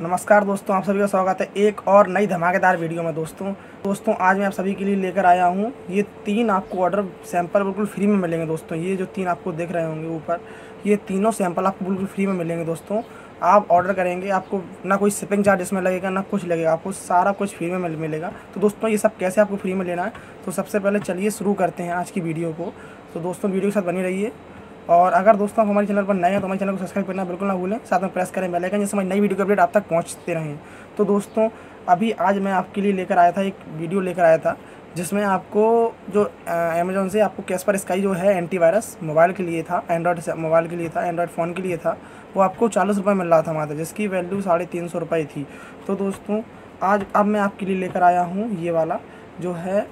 नमस्कार दोस्तों, आप सभी का स्वागत है एक और नई धमाकेदार वीडियो में दोस्तों। दोस्तों, आज मैं आप सभी के लिए लेकर आया हूँ। ये तीन आपको ऑर्डर सैंपल बिल्कुल फ्री में मिलेंगे दोस्तों। ये जो तीन आपको देख रहे होंगे ऊपर, ये तीनों सैंपल आपको बिल्कुल फ्री में मिलेंगे दोस्तों। आप ऑर्डर करेंगे, आपको ना कोई शिपिंग चार्ज इसमें लगेगा, ना कुछ लगेगा, आपको सारा कुछ फ्री में मिलेगा। तो दोस्तों, ये सब कैसे आपको फ्री में लेना है? तो सबसे पहले चलिए शुरू करते हैं आज की वीडियो को। तो दोस्तों, वीडियो के साथ बनी रहिए। और अगर दोस्तों आप हमारे चैनल पर नए हैं तो हमारे चैनल को सब्सक्राइब करना बिल्कुल ना भूलें, साथ में प्रेस करें बेल आइकन, जिससे हमारी नई वीडियो के अपडेट आप तक पहुँचते रहें। तो दोस्तों, अभी आज मैं आपके लिए लेकर आया था, एक वीडियो लेकर आया था, जिसमें आपको जो अमेजोन से आपको कैसपर स्काई जो है एंटीवायरस मोबाइल के लिए था एंड्रॉयड मोबाइल के लिए था एंड्रॉयड फ़ोन के लिए था, वो आपको चालीस रुपये मिल रहा था वहाँ जिसकी वैल्यू साढ़े तीन सौ रुपये थी। तो दोस्तों, आज, अब मैं आपके लिए लेकर आया हूँ ये वाला, जो है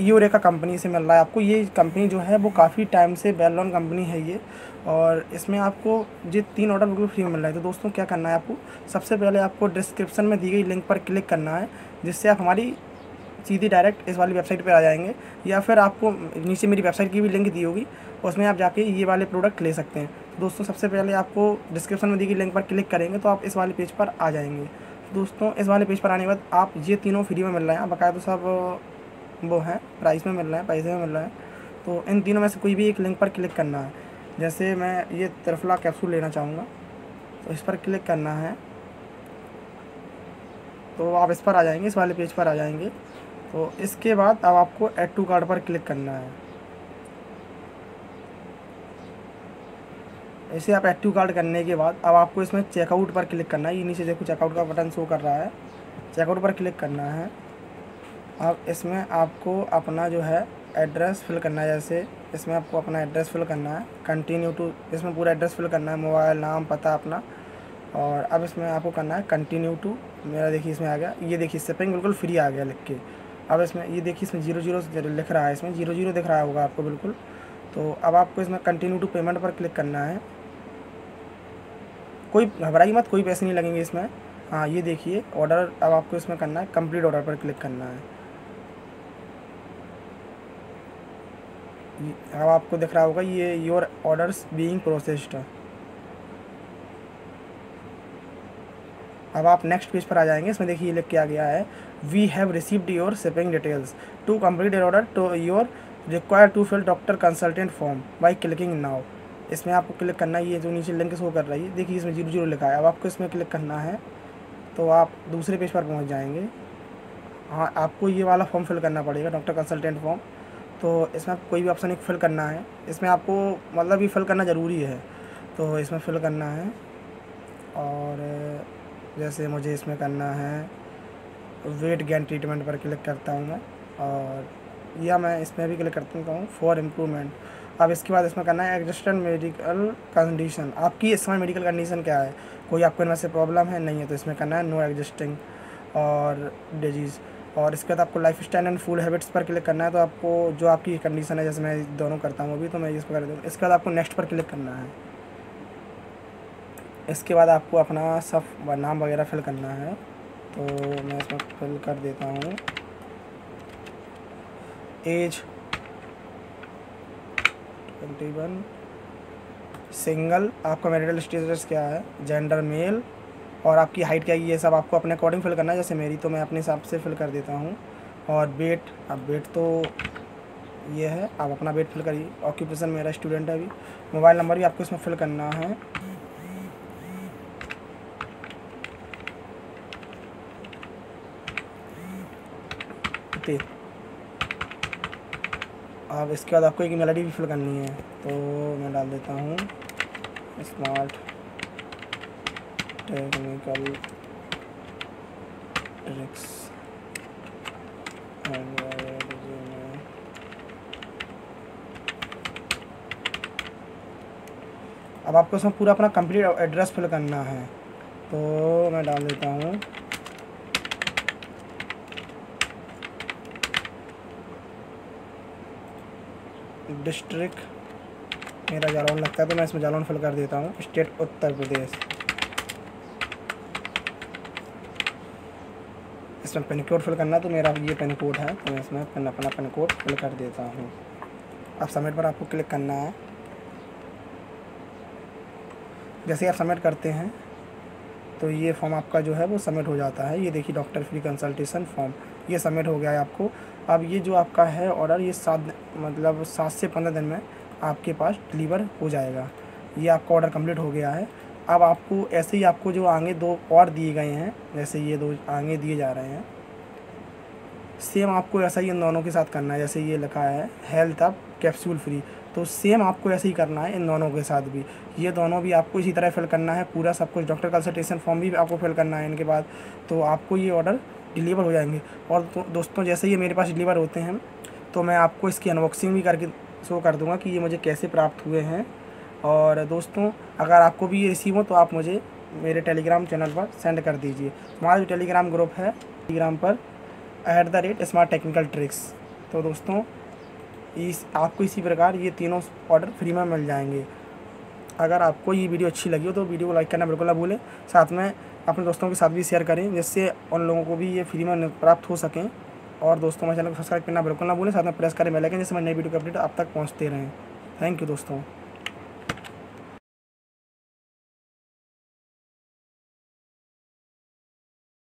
यूरेका कंपनी से मिल रहा है। आपको ये कंपनी जो है, वो काफ़ी टाइम से वेल नोन कंपनी है ये। और इसमें आपको ये तीन ऑर्डर बिल्कुल फ्री में मिल रहा है। तो दोस्तों, क्या करना है आपको? सबसे पहले आपको डिस्क्रिप्शन में दी गई लिंक पर क्लिक करना है, जिससे आप हमारी सीधी डायरेक्ट इस वाली वेबसाइट पर आ जाएँगे, या फिर आपको नीचे मेरी वेबसाइट की भी लिंक दी होगी, उसमें आप जाके ये वाले प्रोडक्ट ले सकते हैं। तो दोस्तों, सबसे पहले आपको डिस्क्रिप्शन में दी गई लिंक पर क्लिक करेंगे तो आप इस वाले पेज पर आ जाएँगे। दोस्तों, इस वाले पेज पर आने के बाद आप ये तीनों फ्री में मिल रहे हैं। बकायदा सब वो हैं प्राइस में मिल रहा है, पैसे में मिल रहा है। तो इन तीनों में से कोई भी एक लिंक पर क्लिक करना है। जैसे मैं ये तरफला कैप्सूल लेना चाहूँगा तो इस पर क्लिक करना है। तो आप इस पर आ जाएँगे, इस वाले पेज पर आ जाएँगे। तो इसके बाद अब आपको एड टू कार्ड पर क्लिक करना है। ऐसे आप एक्टिव कार्ड करने के बाद अब आपको इसमें चेकआउट पर क्लिक करना है। ये नीचे देखो चेकआउट का बटन शो कर रहा है। चेकआउट पर क्लिक करना है। अब इसमें आपको अपना जो है एड्रेस फिल करना है, जैसे इसमें आपको अपना एड्रेस फिल करना है कंटिन्यू टू इसमें पूरा एड्रेस फिल करना है मोबाइल नाम, पता अपना, और अब इसमें आपको करना है कंटिन्यू टू मेरा देखिए इसमें आ गया, ये देखिए शिपिंग बिल्कुल फ्री आ गया लिख के। अब इसमें, ये देखिए इसमें ज़ीरो ज़ीरो लिख रहा है, इसमें ज़ीरो ज़ीरो दिख रहा होगा आपको बिल्कुल। तो अब आपको इसमें कंटिन्यू टू पेमेंट पर क्लिक करना है। कोई घबराई मत, कोई पैसे नहीं लगेंगे इसमें। हाँ ये देखिए ऑर्डर अब आपको इसमें करना है कंप्लीट ऑर्डर पर क्लिक करना है। अब आपको दिख रहा होगा, ये योर ऑर्डर्स बीइंग प्रोसेस्ड अब आप नेक्स्ट पेज पर आ जाएँगे, इसमें देखिए लिख के आ गया है we have received your shipping details to complete order to your require to fill doctor consultant form by clicking now इसमें आपको क्लिक करना है, ये जो नीचे लिंक शो कर रही है, देखिए इसमें ज़ीरो ज़ीरो लिखा है। अब आपको इसमें क्लिक करना है तो आप दूसरे पेज पर पहुँच जाएँगे। हाँ आपको ये वाला फॉर्म फिल करना पड़ेगा डॉक्टर कंसल्टेंट फॉर्म तो इसमें कोई भी ऑप्शन एक फिल करना है। इसमें आपको मतलब ये फिल करना ज़रूरी है। तो इसमें फिल करना है। और जैसे मुझे इसमें करना है वेट गेन ट्रीटमेंट पर क्लिक करता हूँ मैं। और या मैं इसमें भी क्लिक करता हूँ फॉर इम्प्रूवमेंट अब इसके बाद इसमें करना है एग्जिस्टेंट मेडिकल कंडीशन आपकी इस समय मेडिकल कंडीशन क्या है? कोई आपको इनमें से प्रॉब्लम है? नहीं है तो इसमें करना है नो एग्जिस्टिंग और डिज़ीज़ और इसके बाद आपको life style and food habits पर क्लिक करना है तो आपको जो आपकी कंडीशन है, जैसे मैं दोनों करता हूँ अभी तो मैं इस पर कर दूँ। इसके बाद आपको नेक्स्ट पर क्लिक करना है। इसके बाद आपको अपना सब नाम वगैरह फिल करना है। तो मैं इसमें फिल कर देता हूँ। एज ट्वेंटी वन सिंगल आपका मैरिटल स्टेटस क्या है? जेंडर मेल और आपकी हाइट क्या है, ये सब आपको अपने अकॉर्डिंग फिल करना है, जैसे मेरी तो मैं अपने हिसाब से फिल कर देता हूँ। और वेट अब वेट तो ये है, आप अपना वेट फिल करिए। ऑक्यूपेशन मेरा स्टूडेंट है अभी। मोबाइल नंबर भी आपको इसमें फिल करना है। अब इसके बाद आपको एक आई भी फिल करनी है तो मैं डाल देता हूँ। स्मार्ट अब आपको इसमें पूरा अपना कंप्लीट एड्रेस फिल करना है तो मैं डाल देता हूँ। डिस्ट्रिक्ट, मेरा जालौन लगता है तो मैं इसमें जालौन फिल कर देता हूँ। स्टेट उत्तर प्रदेश। इसमें पिन कोड फिल करना तो मेरा ये पिन कोड है तो मैं इसमें पिन अपना पिन कोड फिल कर देता हूँ। अब सबमिट पर आपको क्लिक करना है। जैसे आप सबमिट करते हैं तो ये फॉर्म आपका जो है, वो सबमिट हो जाता है। ये देखिए डॉक्टर फ्री कंसल्टेशन फॉर्म ये सबमिट हो गया है आपको। अब ये जो आपका है ऑर्डर ये सात मतलब सात से पंद्रह दिन में आपके पास डिलीवर हो जाएगा। ये आपका ऑर्डर कंप्लीट हो गया है। अब आपको ऐसे ही आपको जो आगे दो और दिए गए हैं, जैसे ये दो आगे दिए जा रहे हैं। सेम आपको ऐसा ही इन दोनों के साथ करना है, जैसे ये लिखा है हेल्थ अप कैप्सूल फ्री तो सेम आपको ऐसे ही करना है इन दोनों के साथ भी। ये दोनों भी आपको इसी तरह फिल करना है, पूरा सब कुछ डॉक्टर कंसल्टेशन फॉर्म भी आपको फिल करना है इनके बाद। तो आपको ये ऑर्डर डिलीवर हो जाएँगे। और तो दोस्तों, जैसे ये मेरे पास डिलीवर होते हैं तो मैं आपको इसकी अनबॉक्सिंग भी करके शो कर दूँगा कि ये मुझे कैसे प्राप्त हुए हैं। और दोस्तों, अगर आपको भी ये रिसीव हो तो आप मुझे मेरे टेलीग्राम चैनल पर सेंड कर दीजिए। हमारा जो टेलीग्राम ग्रुप है टेलीग्राम पर at the rate smart technical tricks तो दोस्तों, इस, आपको इसी प्रकार ये तीनों ऑर्डर फ्री में मिल जाएँगे। अगर आपको ये वीडियो अच्छी लगी हो तो वीडियो को लाइक करना बिल्कुल ना भूलें। साथ में अपने दोस्तों के साथ भी शेयर करें, जिससे उन लोगों को भी ये फ्री में प्राप्त हो सकें। और दोस्तों, मेरे चैनल को सब्सक्राइब करना बिल्कुल ना भूलें। साथ में प्रेस करें बेल आइकन जिससे मैं नई वीडियो का अपडेट आप तक पहुँचते रहें। थैंक यू दोस्तों।